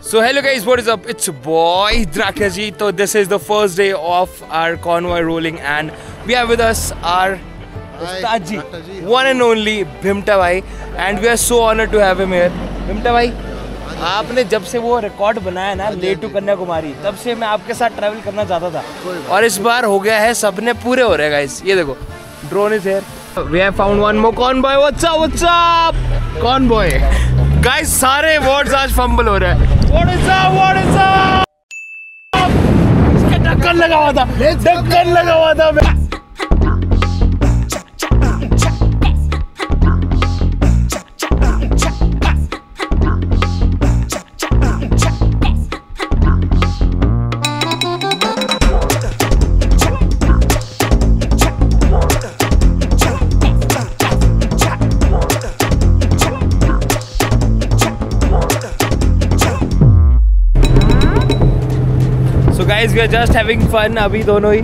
So hello guys, what is up? It's boy Drakaji. So this is the first day of our convoy rolling and we have with us our Ustad ji, Dr. ji. one and only Bhimta bhai and we are so honored to have him here. Bhimta bhai, आपने जब से वो record बनाया ना ले to Kanyakumari तब से मैं आपके साथ ट्रैवल करना चाहता था और इस बार हो गया है सपने पूरे हो रहे हैं गाइस ये देखो drone is here we have found one more convoy what's up what's up convoy guys सारे वर्ड्स आज फंबल हो रहे हैं what is up what is up इसका ढक्कन लगा हुआ था। ढक्कन लगा हुआ था। We are just having fun अभी दोनों ही।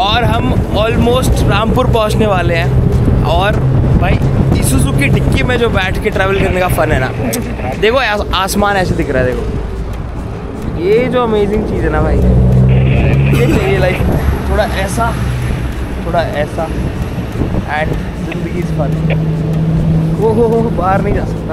और हम ऑलमोस्ट रामपुर पहुँचने वाले हैं। और भाई ईसुसु की डिक्की में जो बैठ के ट्रैवल करने का फन है ना। देखो आस, आसमान ऐसे दिख रहा है देखो। ये जो अमेजिंग चीज़ है ना भाई। ये चाहिए लाइफ थोड़ा ऐसा थोड़ा ऐसा। एंड ज़िंदगी इज़ फन हो हो बाहर नहीं जा सकता।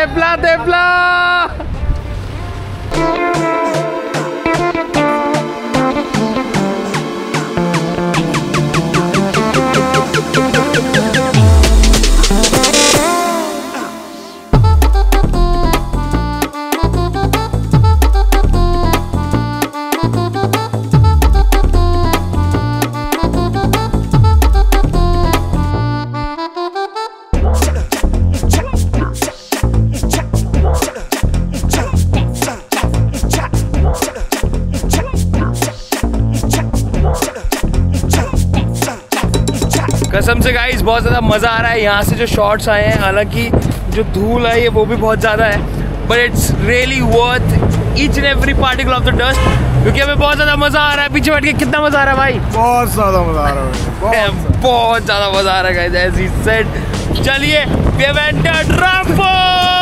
Tefla, Tefla. कसम से गाइस बहुत ज़्यादा मज़ा आ रहा है। यहाँ से जो शॉर्ट्स आए हैं हालाँकि जो धूल आई है ये वो भी बहुत ज़्यादा है। But it's really worth each and every particle of the dust क्योंकि हमें बहुत ज़्यादा मज़ा आ रहा है। पीछे बैठ के कितना मज़ा आ रहा है भाई? बहुत ज़्यादा मज़ा आ रहा है बहुत बहुत ज़्यादा मज़ा आ रहा है गाइस एज ही सेड चलिए we have entered Rampur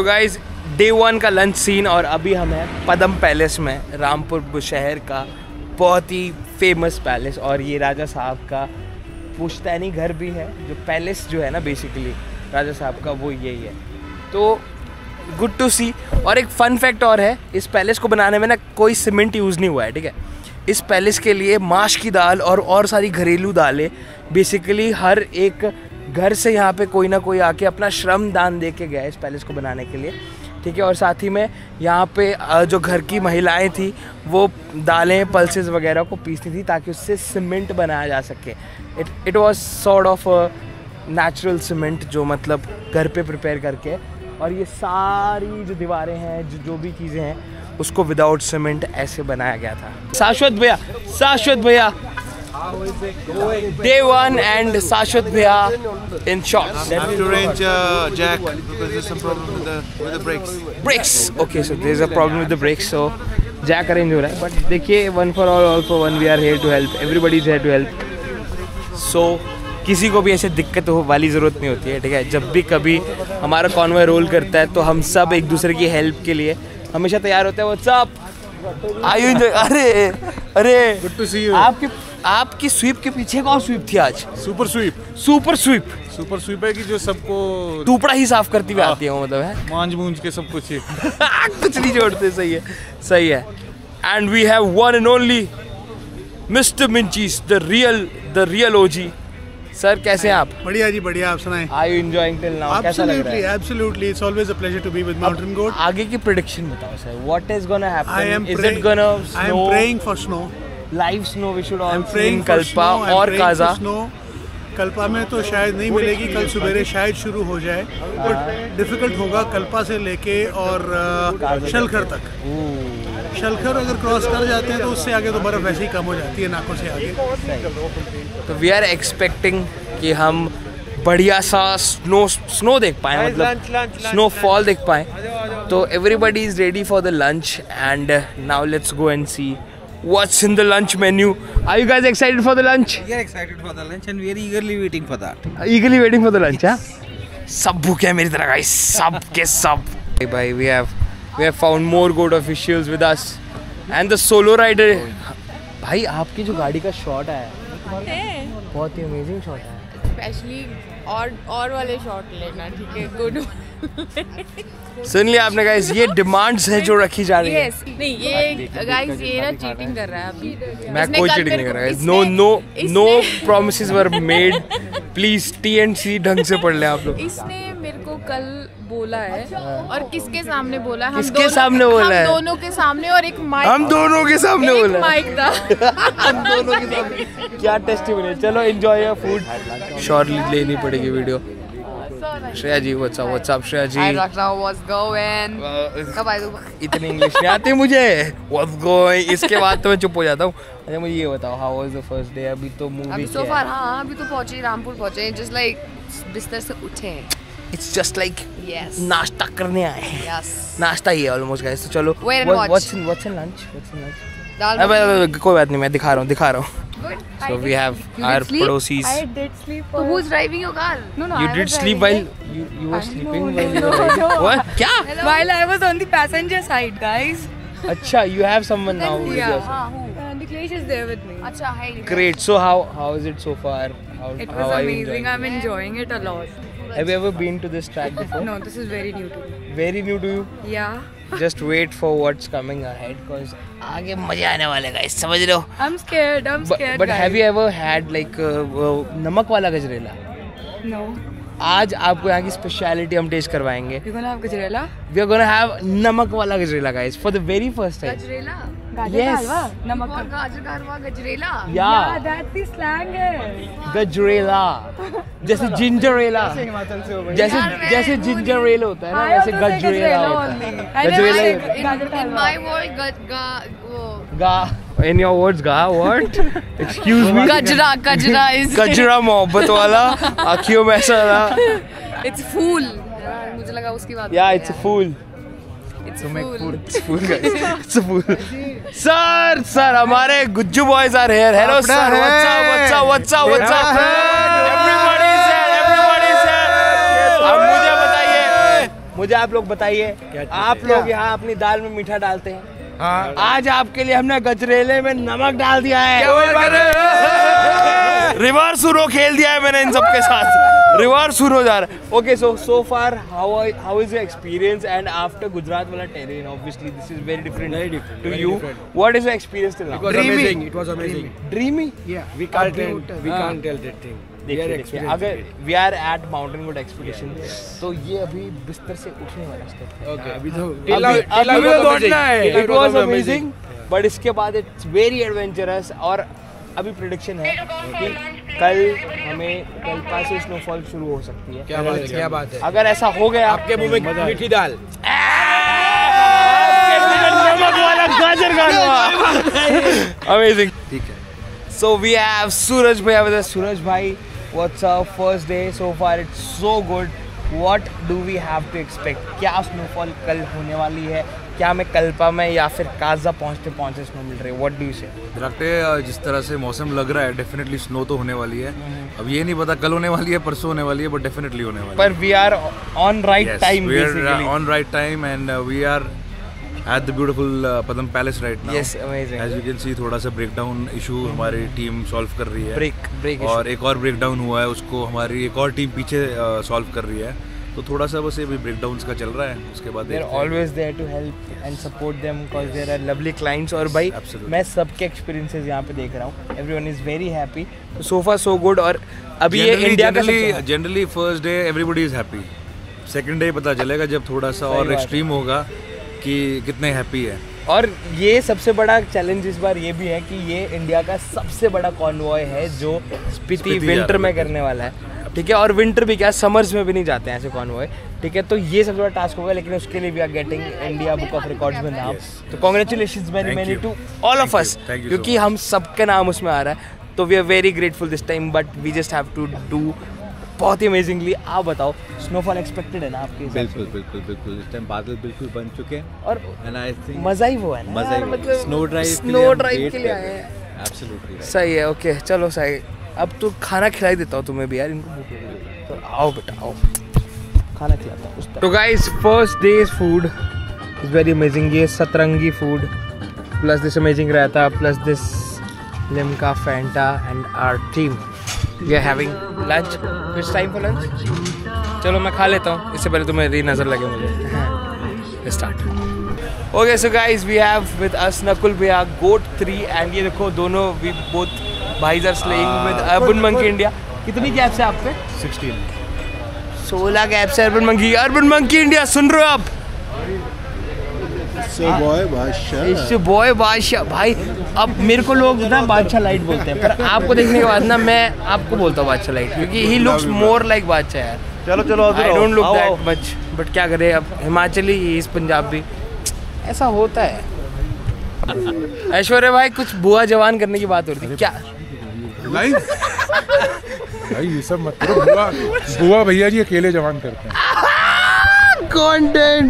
so guys day one का लंच सीन और अभी हम हैं पदम पैलेस में, रामपुर शहर का बहुत ही फ़ेमस पैलेस और ये राजा साहब का पुश्तैनी घर भी है, जो पैलेस जो है ना बेसिकली राजा साहब का वो यही है तो गुड टू सी और एक फन फैक्ट और है, इस पैलेस को बनाने में ना कोई सीमेंट यूज़ नहीं हुआ है, ठीक है? इस पैलेस के लिए माश की दाल और और सारी घरेलू दालें बेसिकली हर एक घर से यहाँ पे कोई ना कोई आके अपना श्रम दान दे के गया इस पैलेस को बनाने के लिए, ठीक है? और साथ ही में यहाँ पे जो घर की महिलाएँ थी, वो दालें, पल्सेस वगैरह को पीसती थी ताकि उससे सीमेंट बनाया जा सके। It it was sort of natural cement जो मतलब घर पे प्रिपेयर करके, और ये सारी जो दीवारें हैं, जो जो भी चीज़ें हैं, उसको विदाउट सीमेंट ऐसे बनाया गया था। शाश्वत भैया शाश्वत भैया डे वन एंड शाश्वत भैया in short have to arrange uh, jack because there's some problem with the with the brakes. Okay so there is a problem with the brakes so jack arrange हो रहा है. But देखिए one for all all for one we are here to help everybody is here to help so किसी को भी ऐसे दिक्कत हो वाली ज़रूरत नहीं होती है ठीक है? जब भी कभी हमारा कॉन्वॉय रोल करता है तो हम सब एक दूसरे की हेल्प के लिए हमेशा तैयार होते हैं. व्हाट्सअप आई यू अरे अरे। Good to see you. आपके आपकी स्वीप के पीछे कौन स्वीप थी आज। Super sweep. Super sweep. Super sweep है कि जो सबको टुकड़ा ही साफ़ करती हुई आती है वो मतलब है। मांझ मूंझ के सब कुछ ही। कुछ नहीं छोड़ते सही है सही है। And we have one and only mister Minchies the real the real OG sir कैसे हैं आप? बढ़िया जी बढ़िया आप सुनाएँ। I you enjoying till now कैसा लग रहा Absolutely, है? Absolutely. It's always a pleasure to be with Mountain Goat. आगे की प्रिडिक्शन बताओ sir what is gonna happen is it gonna I am praying for snow. Live snow we should all Kalpa और काजा. कल्पा में तो शायद नहीं मिलेगी कल सवेरे शायद शुरू हो जाए बट डिफ़िकल्ट होगा कल्पा से लेके और शलखर तक। शलखर अगर क्रॉस कर जाते हैं तो उससे आगे तो बर्फ़ वैसे ही कम हो जाती है नाकों से आगे। तो वी आर एक्सपेक्टिंग कि हम बढ़िया सा स्नो स्नो देख पाए मतलब स्नोफॉल देख पाए। तो everybody is ready for the lunch and now let's go and see what's in the lunch menu are you guys excited for the lunch We are excited for the lunch and we are eagerly waiting for that. eagerly waiting for the lunch yes. huh? सब भूखे हैं मेरी तरह guys सब के सब Hey, भाई we have we have found more goat officials with us and the solo rider भाई आपकी जो गाड़ी का शॉट है बहुत ही अमेजिंग शॉट है स्पेशली और और वाले शॉट लेना ठीक है? गुड सुन लिया आपने गाइस ये डिमांड्स है जो रखी जा रही है। यस नहीं ये गाइस ये ना चीटिंग कर रहा है अभी। मैं कोई चीटिंग नहीं कर रहा इसने- no no no promises were made please T and C ढंग से पढ़ ले आप लोग। इसने मेरे को कल बोला है और किसके सामने बोला है? हम किसके दोनों- सामने बोला हम है? दोनों के सामने और एक माइक हम दोनों के सामने एक बोला माइक था। हम दोनों के सामने। क्या टेस्टी बने चलो एंजॉय योर फ़ूड शॉर्टली लेनी पड़ेगी video Shreya ji what's up what's up Shreya ji? What's going? कब तुम इतनी इंग्लिश नहीं आती मुझे। व्हाट्स गोइंग इसके बाद तो मैं चुप हो जाता हूँ। अच्छा मुझे ये बताओ how was the first day अभी तो मूवी अभी सो फार हाँ? अभी तो पहुँचे रामपुर पहुँचे जस्ट लाइक बिस्तर से उठे हैं। इट्स जस्ट लाइक यस नाश्ता करने आए हैं यस नाश्ता ही है ऑलमोस्ट गाइस तो चलो Wait and watch. What's in what's in lunch what's in lunch dal अबे अबे, अबे, कोई बात नहीं मैं दिखा रहा हूँ दिखा रहा हूँ so we have our sleep? पड़ोसीज did sleep So who's driving your car? no no you did sleep while you you were sleeping while you were riding what क्या while I was on the passenger side guys अच्छा you have someone now with Yeah. you. हाँ who? uh, Niklesh is there with me अच्छा है great so how how is it so far how, it how was are you amazing enjoying I'm enjoying it a lot Have you ever been to this track before no this is very new to me very new to you yeah just wait for what's coming ahead cause आगे मज़े आने वाले guys समझ हो I'm scared I'm scared but but have you ever had like uh, uh, नमक वाला gajrela no आज आपको यहाँ की स्पेशलिटी हम टेस्ट करवाएँगे you're gonna have gajrela we are gonna have नमक वाला gajrela guys for the very first time gajrela गाजर Yes. का हलवा नमक का गाजर का हलवा gajrela yeah that's the slang है गजरेला जैसे जिंजरेला जैसे जैसे जिंजरेला होता है ना वैसे गजरेला होता है गजरेला इन माय वर्ल्ड गा in your words गा what? Excuse me. गजरा गजरा इज़ गजरा मोहब्बत वाला आँखियों में ऐसा रहा इट्स फूल मुझे लगा उसकी बात yeah it's a fool. Sir sir हमारे Gujju boys are here hello sir मुझे आप लोग बताइए। आप लोग यहाँ अपनी दाल में मीठा डालते हैं। आज आपके लिए हमने गजरेले में नमक डाल दिया है। रिवर्स रो खेल दिया है मैंने इन सबके साथ। रिवर्स सुनो जा रहा है okay so so far how how is your experience and after Gujarat वाला terrain obviously this is very different Very different, to you what is your experience till It was amazing. It was amazing. Dreamy We can't tell. We can't tell that thing. We देखिए are देखिए experiencing अगर we are at mountain good expedition तो ये अभी बिस्तर से उठने वाला स्टेप है Okay. अभी तो अभी अभी अभी तो दौड़ना है. इट वाज अमेजिंग बट इसके बाद इट्स वेरी एडवेंचरस और अभी प्रिडिक्शन है कि कल हमें कल पास से स्नोफॉल शुरू हो सकती है। क्या बात है क्या बात है। अगर ऐसा हो गया आपके मुँह में मीठी दाल। गाजर अमेजिंग ठीक है। So we have Suraj Bhai Suraj भाई what's up first day so far it's so It's so do we have to expect? क्या स्नोफॉल कल होने वाली है? क्या हमें कल्पा में या फिर काजा पहुँचते पहुँचते स्नो मिल रही है? What do you say doctor जिस तरह से मौसम लग रहा है डेफिनेटली स्नो तो होने वाली है। अब ये नहीं पता कल होने वाली है परसों होने वाली है बट डेफिनेटली होने वाली पर we are on right time on right time and we right at the beautiful uh, Padam Palace right now. Yes, amazing. As you can see थोड़ा सा ब्रेकडाउन इशू हमारी टीम सॉल्व कर रही है। Break break और एक और breakdown हुआ है उसको हमारी एक और टीम पीछे सॉल्व कर रही है। तो थोड़ा सा बस ये भी ब्रेकडाउन्स का चल रहा है उसके बाद दे हैं। Always there to help and support them because there are lovely clients और भाई Absolutely. मैं सबके एक्सपीरियंसेस यहाँ पे देख रहा हूँ। Everyone is very happy so far so good और अभी ये इंडिया का generally generally first day everybody is happy second day पता चलेगा जब थोड़ा सा और एक्सट्रीम होगा। कि कितने हैप्पी है। और ये सबसे बड़ा चैलेंज इस बार ये भी है कि ये इंडिया का सबसे बड़ा कॉन्वॉय है जो स्पीति विंटर में करने वाला है। ठीक है और विंटर भी क्या समर्स में भी नहीं जाते हैं ऐसे कॉन्वॉय ठीक है तो ये सबसे बड़ा टास्क होगा लेकिन उसके लिए we are getting India book of records में नाम। तो congratulation very Thank many to all of us क्योंकि हम सबके नाम उसमें आ रहा है। तो we are very grateful this time but we just have to do बहुत ही अमेजिंगली आप बताओ स्नोफॉल एक्सपेक्टेड है ना आपके बिल्कुल बिल्कुल बिल्कुल। इस टाइम बादल बिल्कुल बन चुके हैं। और एंड आई थिंक मज़ा ही वो है ना मज़ा ही मतलब स्नो ड्राइव स्नो ड्राइव के लिए आए हैं। एब्सोल्युटली सही है ओके चलो सही। अब तो खाना खिलाई देता हूँ तुम्हें भी यार इनको भूख तो आओ बेटा आओ। खाना खिलाता हूँ तो guys first day's food is very amazing ये सतरंगी फ़ूड प्लस दिस अमेजिंग रहता plus this Limca Fanta and our team we are having lunch it's time for lunch चलो मैं खा लेता हूँ। इससे पहले तुम्हें री नज़र लगे मुझे। Start okay so guys we have with us Nakul भैया गोट थ्री एंड ये देखो दोनों we both भाईज are slaying with urban monkey India कितनी कैप्स है आप पे? 16 सोलह कैप्स है urban monkey urban monkey India सुन रहे हो आप? इससे बॉय बादशाह भाई अब मेरे को लोग ना बादशाह लाइट बोलते हैं पर आपको देखने के बाद ना मैं आपको बोलता हूँ बादशाह लाइट क्योंकि ही लुक्स मोर लाइक बादशाह यार। चलो चलो I don't look that much but क्या करे अब हिमाचली इस पंजाबी ऐसा होता है। ऐश्वर्या भाई कुछ बुआ जवान करने की बात हो रही थी। क्या? भाई भाई ये सब मत करो बुआ बुआ भैया जी अकेले जवान करते हैं। कंटेंट